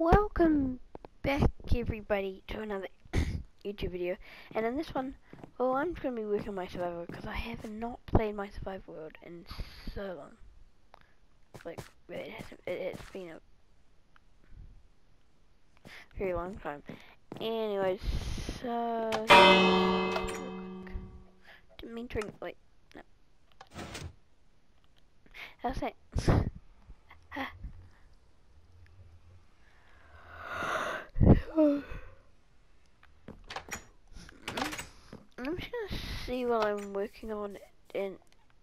Welcome back everybody to another YouTube video. And in this one well I'm just going to be working on my survival because I have not played my survival world in so long. Like it has, it, has been a very long time. Anyways so didn't mean to wait no. I was saying I'm just gonna see what I'm working on in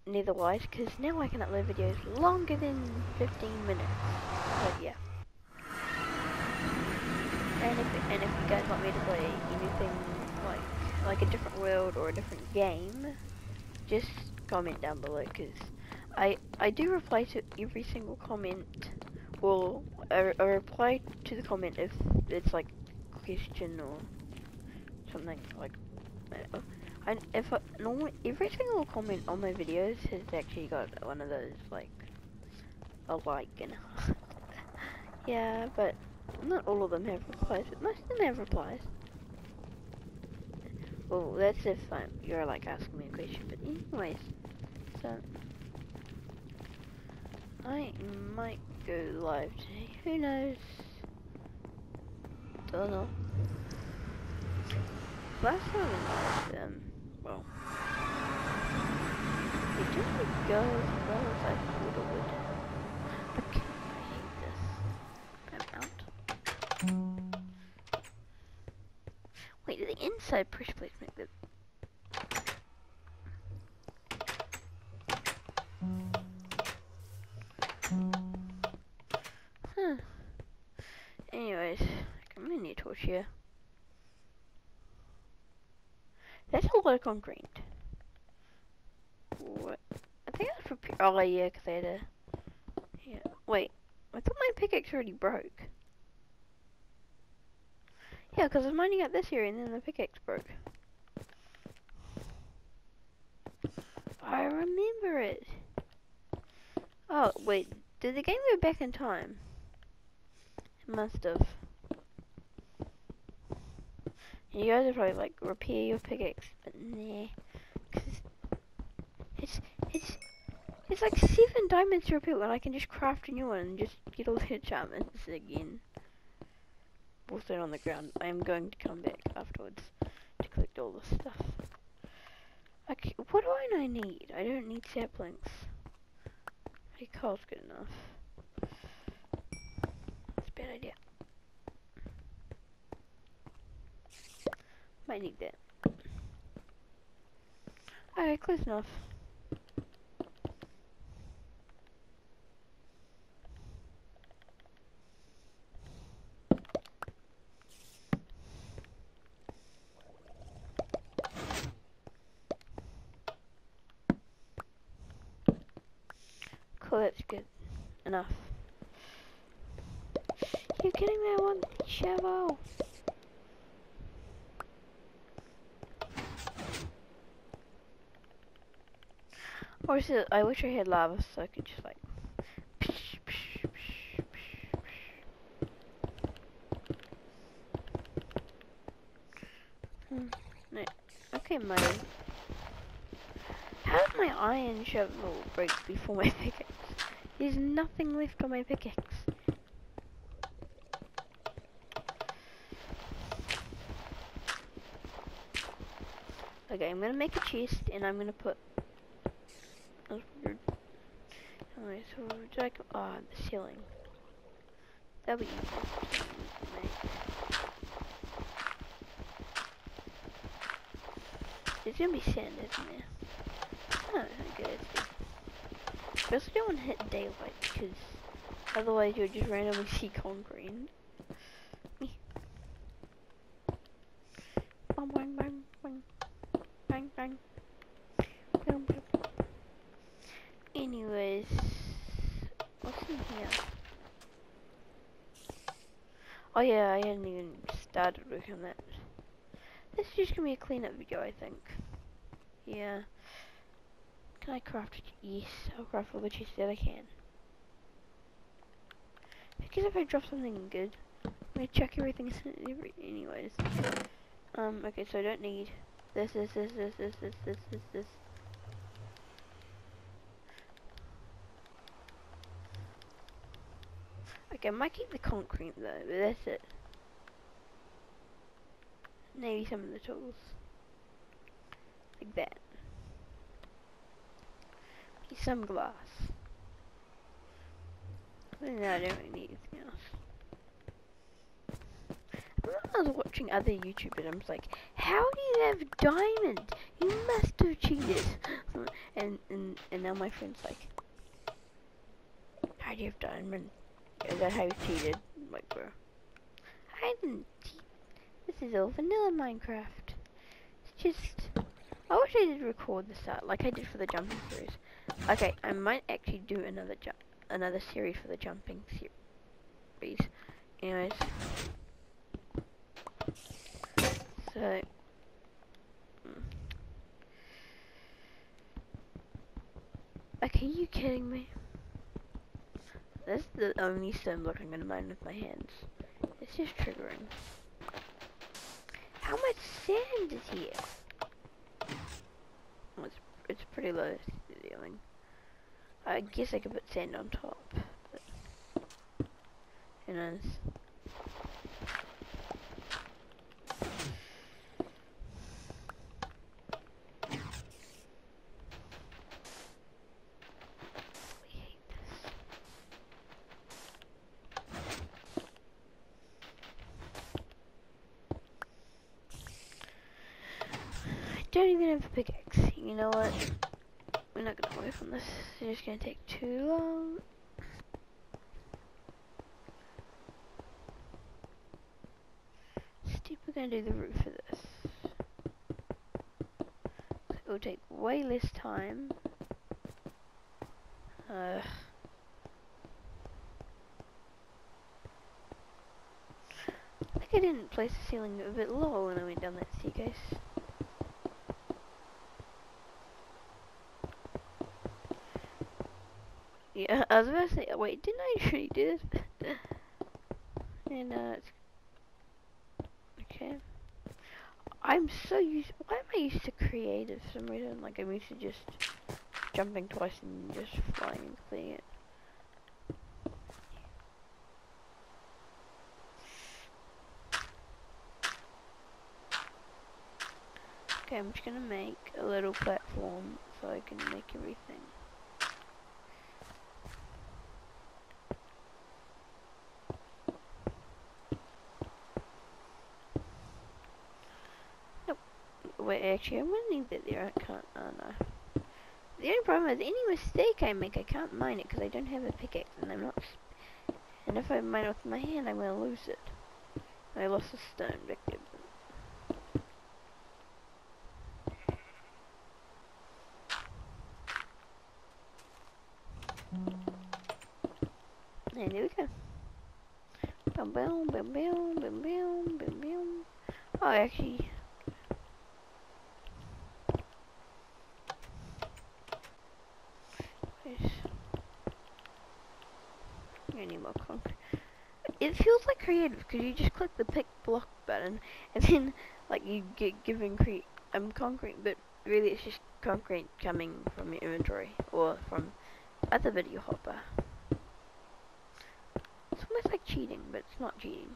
Netherwise, because now I can upload videos longer than 15 minutes. But yeah. And if, and if you guys want me to play anything like like a different world or a different game, just comment down below, because I I do reply to every single comment. Well, I, I reply to the comment if it's like question or something like uh, I, if I, normally every single comment on my videos has actually got one of those like a like and yeah but not all of them have replies but most of them have replies. Well that's if um, you're like asking me a question but anyways so I might go live today who knows don't know. Last time I um, well, it didn't go as well as I thought it would. But I hate this. I'm out. Wait, the inside push plates torch here. That's a lot of concrete. What? I think that's for Oh yeah, cause I had a. Yeah. Wait. I thought my pickaxe already broke. Yeah, cause I was mining up this area and then the pickaxe broke. I remember it. Oh wait, did the game go back in time? It must have. You guys are probably like, repair your pickaxe, but nah. Cause it's, it's, it's like seven diamonds to repair, and I can just craft a new one and just get all the enchantments again. Also on the ground. I am going to come back afterwards to collect all the stuff. Okay, what do I need? I don't need saplings. I think coal's good enough. That's a bad idea. Might need that. Alright, close enough. Cool, that's good. Enough. You kidding me? I want shovel. Is it, I wish I had lava so I could just like hmm. Okay, my How did my iron shovel break before my pickaxe? There's nothing left on my pickaxe. Okay, I'm gonna make a chest and I'm gonna put that's weird. Anyway, so we're ah, uh, the ceiling. That'll be easy. It's gonna be sand, isn't it? Oh, that's good. First, don't want to hit daylight, because otherwise you'll just randomly see concrete. Bang, bang, bang, bang, bang, bang. Anyways, what's in here? Oh yeah, I hadn't even started working on that. This is just gonna be a cleanup video, I think. Yeah. Can I craft? Yes, I'll craft all the chests that I can. Because if I drop something good, I'm gonna check everything anyways. Um, okay, so I don't need this, this, this, this, this, this, this, this, this. Okay, I might keep the concrete though, but that's it. Maybe some of the tools. Like that. Maybe Some glass. No, I don't really need anything else. I was watching other YouTubers, I was like, how do you have diamonds? You must have cheated. and, and, and now my friend's like, how do you have diamonds? Is that how you cheated? Like, bro. I didn't cheat. This is all vanilla Minecraft. It's just... I wish I did record this out, like I did for the jumping series. Okay, I might actually do another jump, another series for the jumping series. Anyways. So... Okay, you kidding me? That's the only stone block I'm gonna mine with my hands. It's just triggering. How much sand is here? Well, it's, it's pretty low ceiling. I guess I could put sand on top, but who knows. don't even have a pickaxe. You know what? We're not gonna work on this. It's just gonna take too long. Steve, we're gonna do the roof for this. It will take way less time. Uh, I think I didn't place the ceiling a bit lower when I went down that staircase. Yeah, I was about to say, wait, didn't I actually do this? and, uh, okay. I'm so used, why am I used to creative for some reason? Like, I'm used to just jumping twice and just flying and clearing it. Okay, I'm just gonna make a little platform so I can make everything. Wait, actually, I'm gonna leave it there. I can't. Oh no. The only problem is any mistake I make, I can't mine it because I don't have a pickaxe, and I'm not. And if I mine it with my hand, I'm gonna lose it. I lost a stone victim. And here we go. Boom, boom, boom, boom, boom, boom, boom, boom. Oh, actually. I need more concrete. It feels like creative because you just click the pick block button and then like you get given cre um concrete, but really it's just concrete coming from your inventory or from other video hopper. It's almost like cheating, but it's not cheating.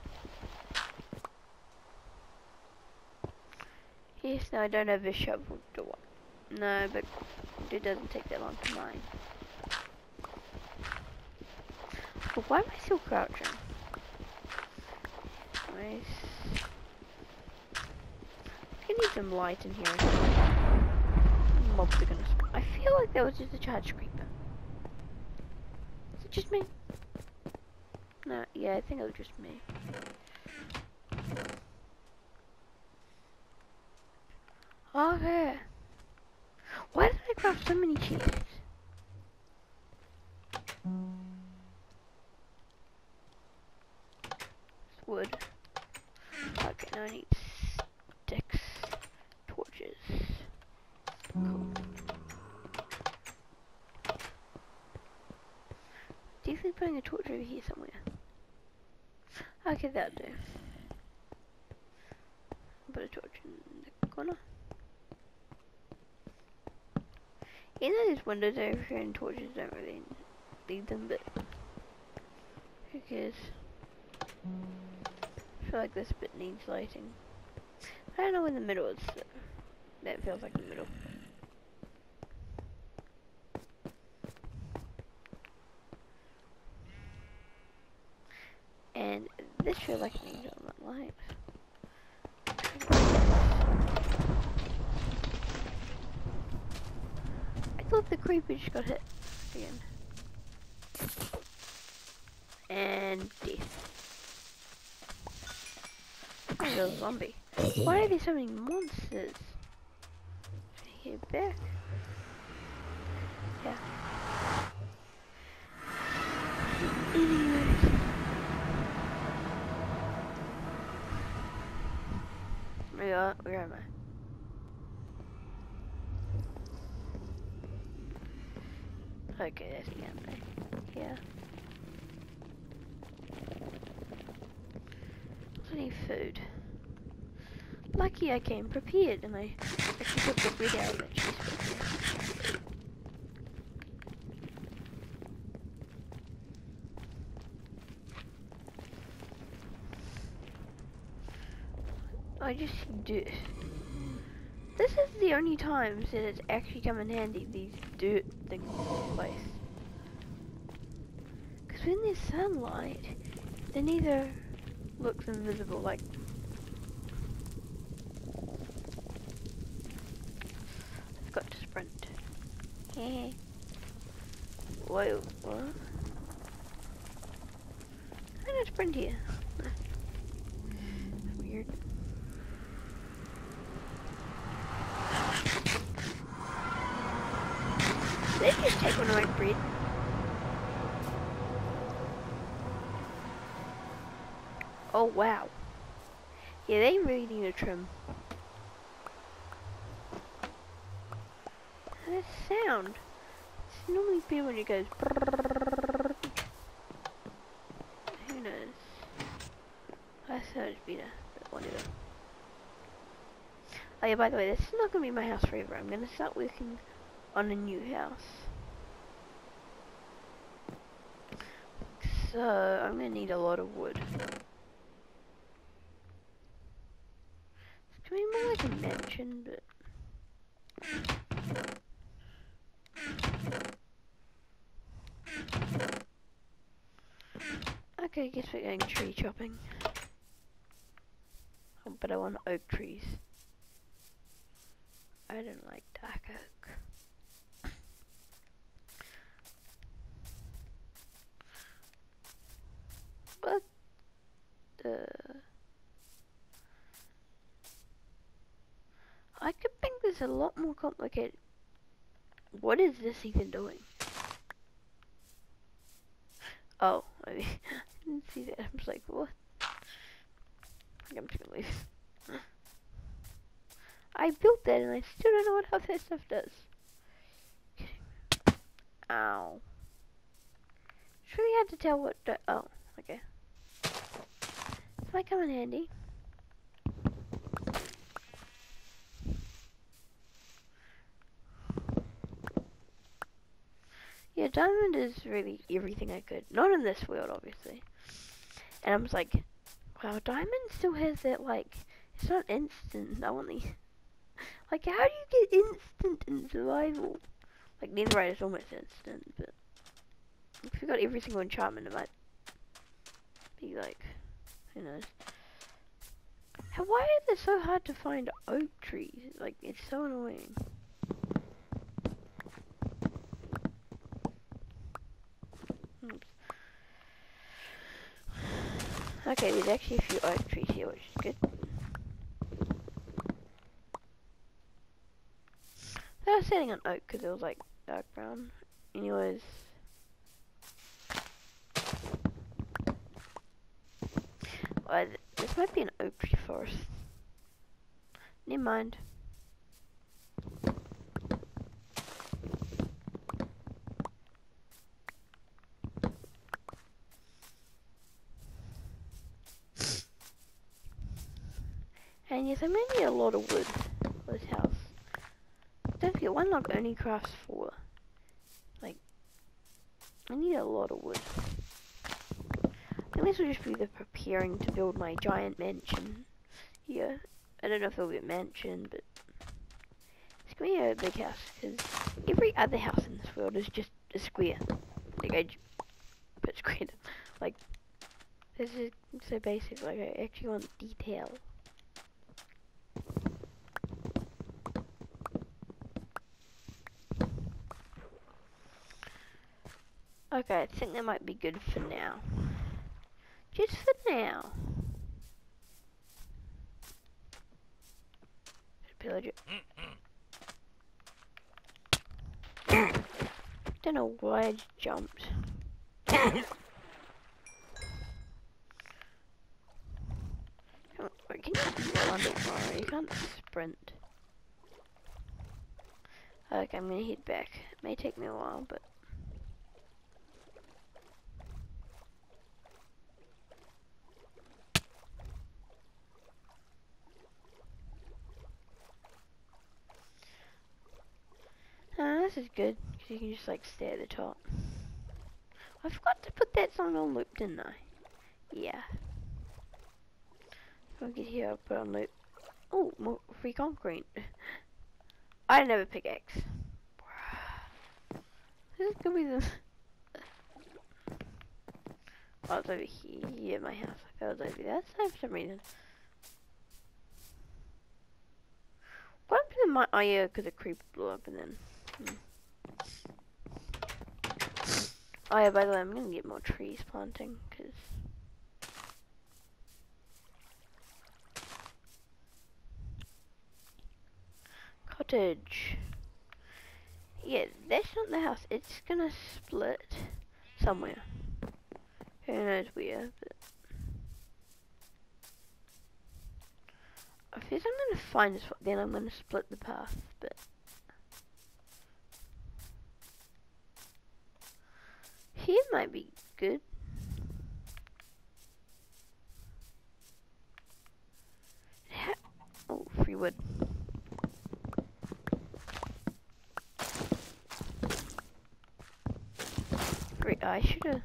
Yes, no, I don't have a shovel what? No, but it doesn't take that long to mine. But why am I still crouching? I need some light in here. Mobs are gonna spawn. I feel like that was just a charge creeper. Is it just me? No, yeah, I think it was just me. Okay. Why did I craft so many cheeses? Think putting a torch over here somewhere? Okay, that'll do. Put a torch in the corner. You know these windows over here and torches don't really need them, but who cares? I feel like this bit needs lighting. I don't know where the middle is. So that feels like the middle. And this feels like it needs a light. I thought the creeper just got hit again. And death. A zombie. Why are there so many monsters? Get back. Yeah. Anyways. Are, where am I? Okay, that's the end. Yeah. Plenty food. Lucky I came prepared and I actually took the bread out she's prepared. I just do. This is the only times that it's actually come in handy, these dirt things in this place. Because when there's sunlight, they neither looks invisible like I've got to sprint. Hey. Whoa, what? I don't sprint here. Weird. Did they just take one of my breed? Oh wow. Yeah, they really need a trim. That sound. It's normally be when it goes. Who knows? I thought it'd be the one of them. Oh yeah, by the way, this is not gonna be my house forever. I'm gonna start working on a new house. So I'm gonna need a lot of wood. A mansion, but Okay, I guess we're going tree chopping. Oh, but I want oak trees. I don't like dark oak. What the... I this a lot more complicated. What is this even doing? Oh, I didn't see that. I was like, what? I'm just gonna leave. I built that and I still don't know what half that stuff does. Ow. Just really had to tell what the, oh, okay. This might come in handy. Diamond is really everything I could. Not in this world, obviously. And I was like, wow, diamond still has that, like, it's not instant. I want the, like, how do you get instant in survival? Like, netherite is almost instant, but if you got every single enchantment, it might be like, who knows. How, why are they so hard to find oak trees? Like, it's so annoying. Okay, there's actually a few oak trees here, which is good. I was setting on oak because it was like dark brown. Anyways. Well, this might be an oak tree forest. Never mind. And yes, gonna need a lot of wood for this house. Don't forget, one log only crafts four. Like, I need a lot of wood. I this will just be the preparing to build my giant mansion here. I don't know if it'll be a mansion, but it's gonna be a big house because every other house in this world is just a square. Like I put square, like this is so basic. Like I actually want detail. Okay, I think that might be good for now. Just for now. Don't know why I jumped. Wait, can you? You can't sprint. Okay, I'm gonna head back. It may take me a while, but Uh, this is good, because you can just like stay at the top. I forgot to put that song on loop, didn't I? Yeah. If I get here, I'll put on loop. Oh, more free concrete. I have pickaxe. This is gonna be the... Oh, it's over here, my house. I thought it was over there. That's for some reason. What happened to my... Oh yeah, because the creeper blew up and then... Oh yeah, by the way, I'm gonna get more trees planting, cause cottage. Yeah, that's not the house. It's gonna split somewhere. Who knows where? But if I'm gonna find this, one, then I'm gonna split the path. But He might be good. Oh, free wood. Great, I should have.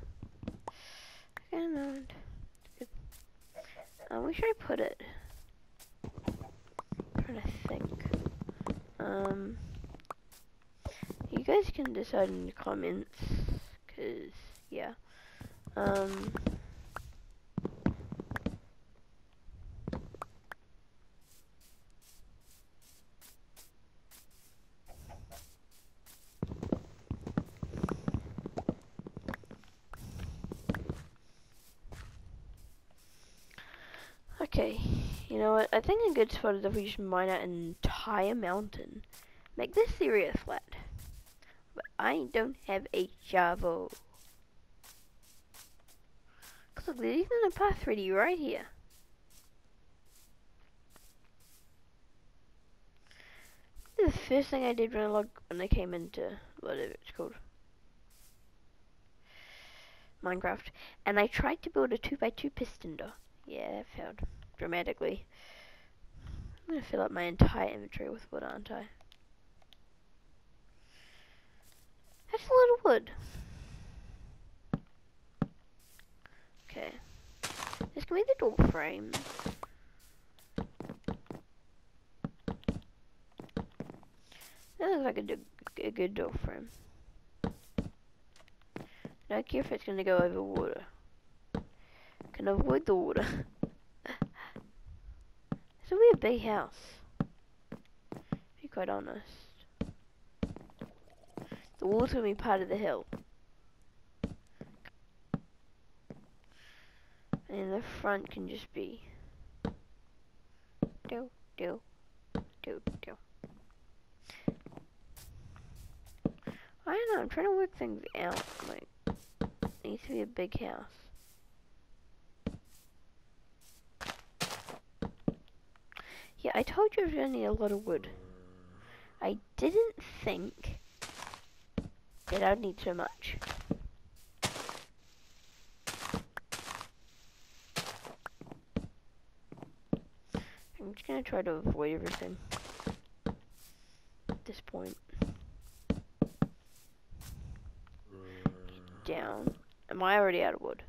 Good. Um, where should I put it? I'm trying to think. Um, you guys can decide in the comments. Um, Okay, you know what, I think a good spot is if we just mine an entire mountain. Make this area flat. But I don't have a shovel. Look, there's even a path ready right here. The first thing I did when I logged when I came into whatever it's called. Minecraft. And I tried to build a 2x2 piston door. Yeah, that failed dramatically. I'm gonna fill up my entire inventory with wood, aren't I? That's a lot of wood. Okay. This can be the door frame. That looks like a, a good door frame. Not care if it's gonna go over water. Can avoid the water. will be a big house. To be quite honest. The wall's gonna be part of the hill. And the front can just be do do do do. I don't know, I'm trying to work things out. Like it needs to be a big house. Yeah, I told you I was gonna need a lot of wood. I didn't think I don't need so much. I'm just gonna try to avoid everything at this point. Down. Am I already out of wood?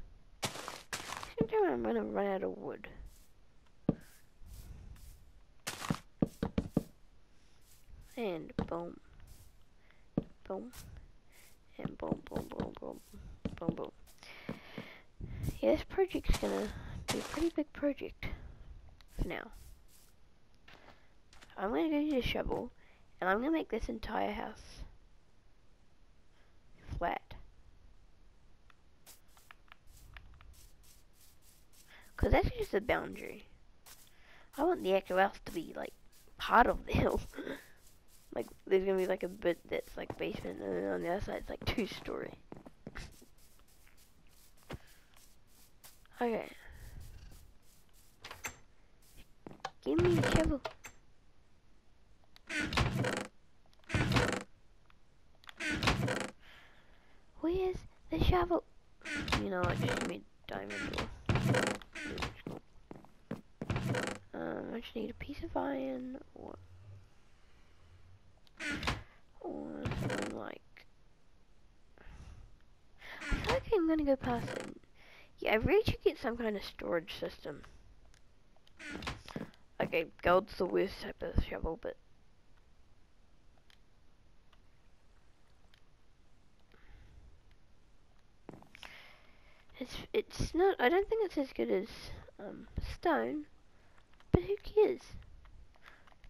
Sometime I'm gonna run out of wood. And boom. Boom. And boom, boom, boom, boom, boom, boom. Yeah, this project's gonna be a pretty big project for now. I'm gonna go use a shovel, and I'm gonna make this entire house flat. Cause that's just a boundary. I want the actual house to be like part of the hill. like there's gonna be like a bit that's like basement, and then on the other side it's like two story. Okay. Give me a shovel. Where's the shovel? You know, I just made diamond. Um, I just need a piece of iron or or something like. I feel like I'm gonna go past it. Yeah, I really should get some kind of storage system. Okay, gold's the worst type of shovel, but it's it's not. I don't think it's as good as um, stone, but who cares?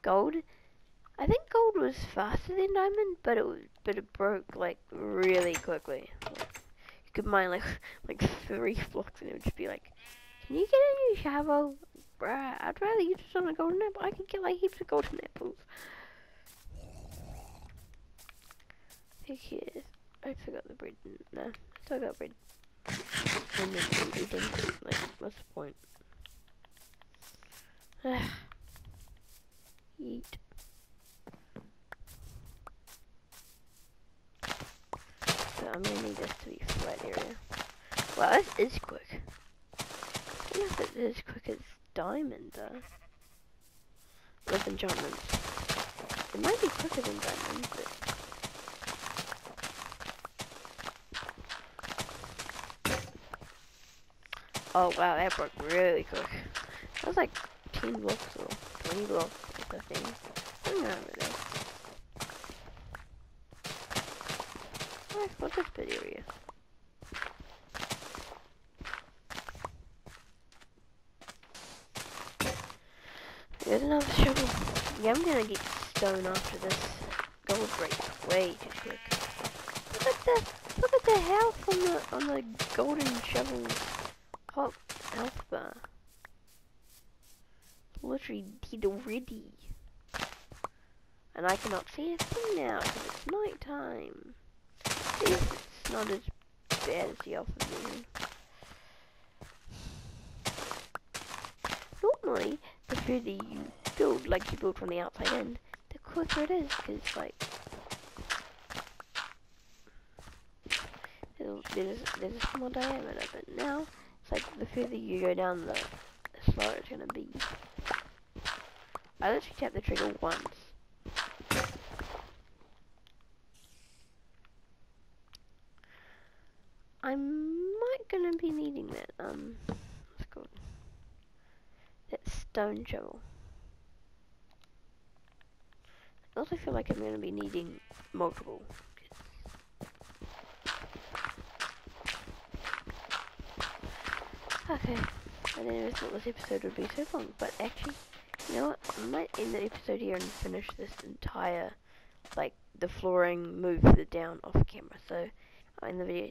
Gold. I think gold was faster than diamond, but it was, but it broke like really quickly. Like, you could mine like like three blocks and it would just be like, can you get a new shovel? Bruh, I'd rather use just on a golden apple. I can get like heaps of golden apples. Who cares? I forgot the bread. No, still got bread. Eating. Like, what's the point? Eat. So I'm gonna need this to be flat area. Wow, this is quick. I don't know if it is quick as diamond though. With enchantments. It might be quicker than diamond, but Oh wow, that broke really quick. That was like 10 blocks or 20 blocks or something. Don't know really. Alright, what's this bit area? There's another shovel. Yeah, I'm gonna get stone after this. Gold break way too quick. Look at the look at the health on the on the golden shovels. Health bar. Literally dead already. And I cannot see a thing now because it's night time. It's not as bad as the alpha version. Normally, the further you build, like you build from the outside in, the quicker it is, because like, there's, there's a small diameter, but now, it's like the further you go down, the, slower it's gonna be. I literally tapped the trigger once. I'm might gonna be needing that, um, what's called? That stone shovel. I also feel like I'm gonna be needing multiple. Okay, I thought this episode would be so long, but actually, you know what, I might end the episode here and finish this entire, like, the flooring, move the down off camera, so, I'll end the video